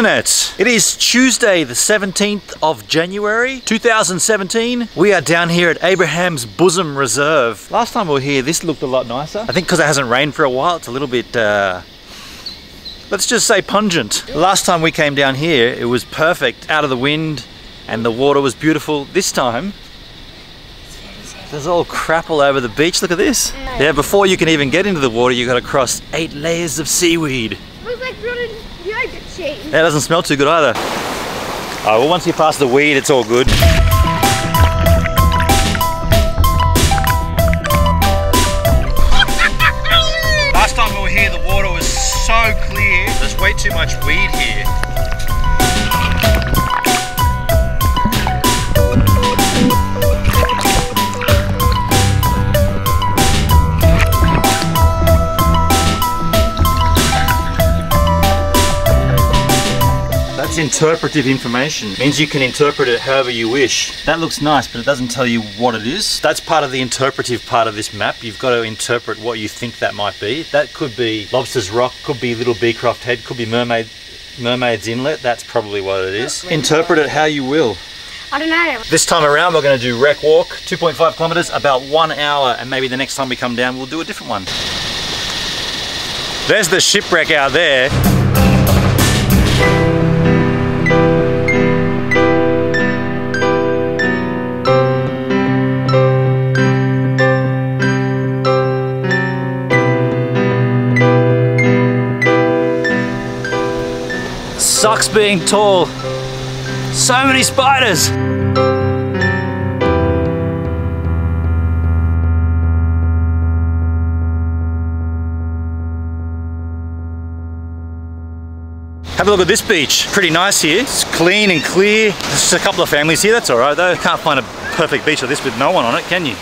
internet. It is Tuesday, the 17th of January, 2017. We are down here at Abraham's Bosom Reserve. Last time we were here, this looked a lot nicer. I think because it hasn't rained for a while, it's a little bit, uh, let's just say pungent. Last time we came down here, it was perfect, out of the wind, and the water was beautiful. This time, there's all crap all over the beach. Look at this. Yeah, before you can even get into the water, you've got to cross eight layers of seaweed. Looks like rotted yogurt cheese. That doesn't smell too good either. Oh, well, once you pass the weed, it's all good. Last time we were here, the water was so clear. There's way too much weed here. That's interpretive information. Means you can interpret it however you wish. That looks nice, but it doesn't tell you what it is. That's part of the interpretive part of this map. You've got to interpret what you think that might be. That could be Lobster's Rock, could be Little Beecroft Head, could be Mermaid Mermaid's Inlet. That's probably what it is. Interpret it how you will. I don't know. This time around, we're going to do Wreck Walk, 2.5 kilometers, about one hour, and maybe the next time we come down, we'll do a different one. There's the shipwreck out there. Being tall. So many spiders. Have a look at this beach. Pretty nice here. It's clean and clear. There's just a couple of families here. That's all right though. Can't find a perfect beach like this with no one on it, can you?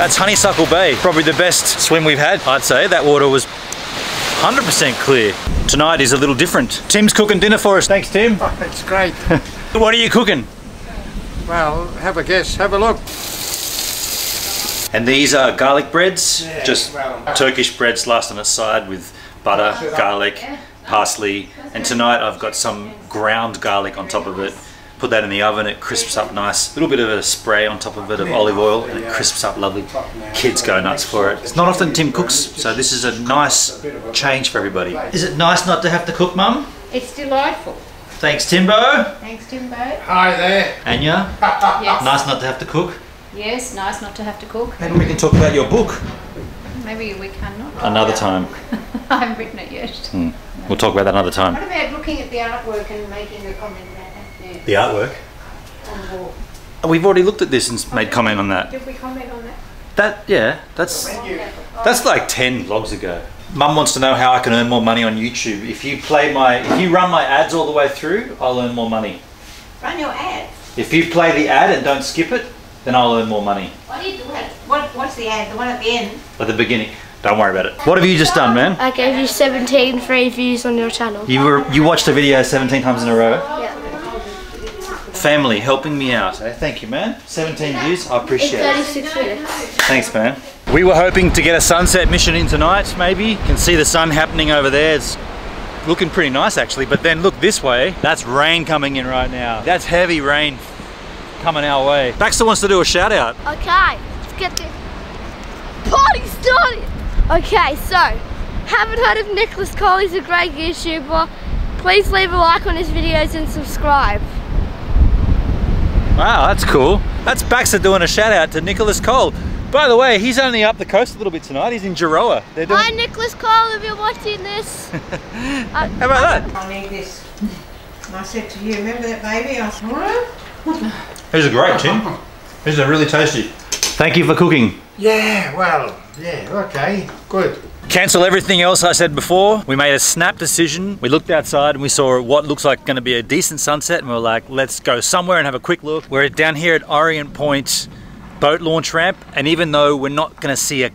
That's Honeysuckle Bay. Probably the best swim we've had, I'd say. That water was 100% clear. Tonight is a little different. Tim's cooking dinner for us. Thanks, Tim. Oh, it's great. What are you cooking? well, have a guess. Have a look. And these are garlic breads, Yeah, just well- Turkish bread sliced on its side with butter, garlic, parsley. And tonight I've got some ground garlic on top of it. Put that in the oven, it crisps up nice. A little bit of a spray on top of it of olive oil and it crisps up lovely. Kids go nuts for it. It's not often Tim cooks, so this is a nice change for everybody. Is it nice not to have to cook, Mum? It's delightful. Thanks, Timbo. Thanks, Timbo. Hi there. Anya, Yes. nice not to have to cook. Yes, nice not to have to cook. Maybe we can talk about your book Maybe we cannot. another time. I haven't written it yet. Hmm. We'll talk about that another time. What about looking at the artwork and making a comment about that? The artwork. Yeah, on the wall. We've already looked at this and made comment on that. Did we comment on that? That yeah, that's that's like ten vlogs ago. Mum wants to know how I can earn more money on YouTube. If you play my, if you run my ads all the way through, I'll earn more money. Run your ads. If you play the ad and don't skip it, then I'll earn more money What do you do? What, what's the ad? The one at the end? at the beginning. Don't worry about it. What have you just done, man? I gave you 17 free views on your channel. You were you watched the video 17 times in a row. Yeah. Family helping me out. Eh? Thank you, man. 17 views. I appreciate it. 36 minutes. Thanks, man. We were hoping to get a sunset mission in tonight, maybe. You can see the sun happening over there. It's looking pretty nice, actually. But then look this way. That's rain coming in right now. That's heavy rain coming our way. Baxter wants to do a shout out. Okay, let's get the party started. Okay, so, haven't heard of Nicholas Cole, he's a great YouTuber. Please leave a like on his videos and subscribe. Wow, that's cool. That's Baxter doing a shout out to Nicholas Cole. By the way, he's only up the coast a little bit tonight. He's in Gerroa. They're doing. Hi Nicholas Cole, if you're watching this. Uh, How about that? I'll need this. And I said to you, remember that baby? I said, what? These are great, Tim. These are really tasty. Thank you for cooking. Yeah, well, yeah, okay, good. Cancel everything else I said before. We made a snap decision. We looked outside and we saw what looks like going to be a decent sunset and we were like, let's go somewhere and have a quick look. We're down here at Orient Point boat launch ramp and even though we're not going to see a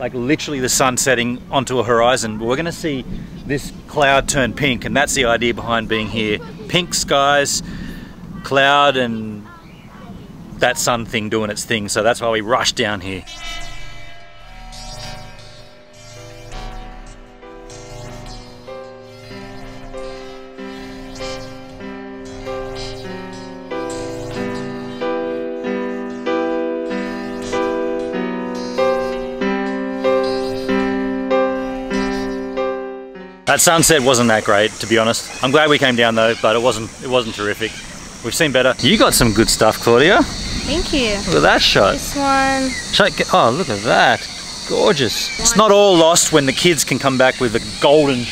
like literally the sun setting onto a horizon, but we're going to see this cloud turn pink and that's the idea behind being here. Pink skies, cloud and that sun thing doing its thing. So that's why we rushed down here. That sunset wasn't that great, to be honest. I'm glad we came down though, but it wasn't it wasn't terrific. We've seen better. You got some good stuff, Claudia. Thank you. Look at that shot. This one. Check- Oh, look at that. Gorgeous. It's not all lost when the kids can come back with a golden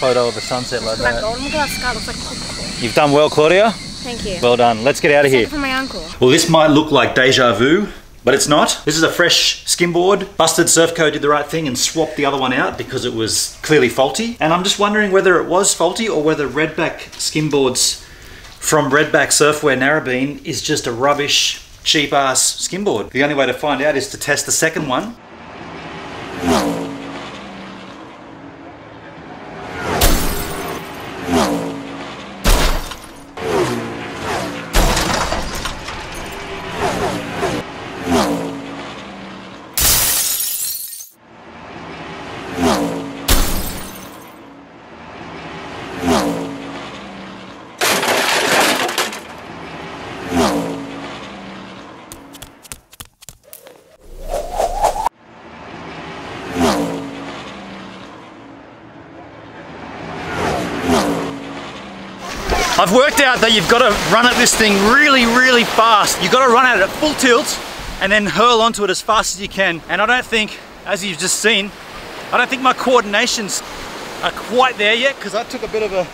photo of a sunset like that that. golden. Look at that sky. Looks like popcorn. You've done well, Claudia. Thank you. Well done. Let's get out of Take here. it from my uncle. Well, this might look like deja vu, but it's not. This is a fresh skimboard. Busted Surfco did the right thing and swapped the other one out because it was clearly faulty. And I'm just wondering whether it was faulty or whether Redback skimboards from Redback Surfwear Narrabeen is just a rubbish, cheap ass skimboard. The only way to find out is to test the second one. Oh. I've worked out that you've got to run at this thing really, really fast. You've got to run at it at full tilt and then hurl onto it as fast as you can. And I don't think, as you've just seen, I don't think my coordinations are quite there yet because I took a bit of a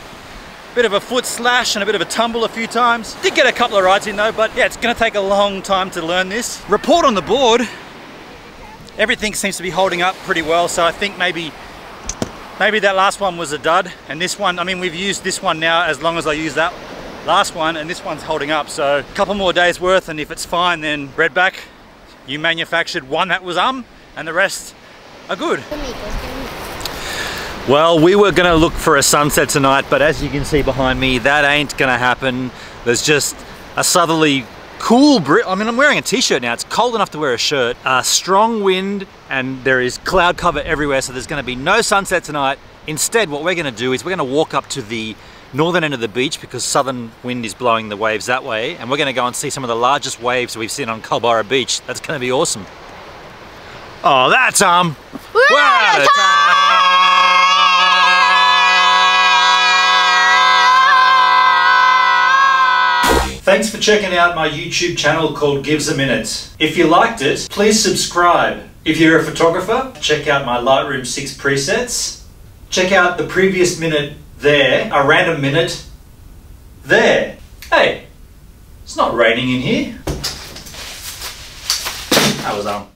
bit of a foot slash and a bit of a tumble a few times. Did get a couple of rides in though, but yeah, it's gonna take a long time to learn this. Report on the board, everything seems to be holding up pretty well, so I think maybe Maybe that last one was a dud, and this one, I mean, we've used this one now as long as I use that last one, and this one's holding up. So a couple more days worth, and if it's fine, then Redback, you manufactured one that was um, and the rest are good. Well, we were gonna look for a sunset tonight, but as you can see behind me, that ain't gonna happen. There's just a southerly cool I mean, I'm wearing a t-shirt now. It's cold enough to wear a shirt. A strong wind and there is cloud cover everywhere. So there's gonna be no sunset tonight. Instead, what we're gonna do is we're gonna walk up to the northern end of the beach because southern wind is blowing the waves that way. And we're gonna go and see some of the largest waves we've seen on Culburra Beach. That's gonna be awesome. Oh, that's um, we're Thanks for checking out my YouTube channel called Gives a Minute. If you liked it, please subscribe. If you're a photographer, check out my Lightroom 6 presets. Check out the previous minute there, a random minute there. Hey, it's not raining in here. That was um.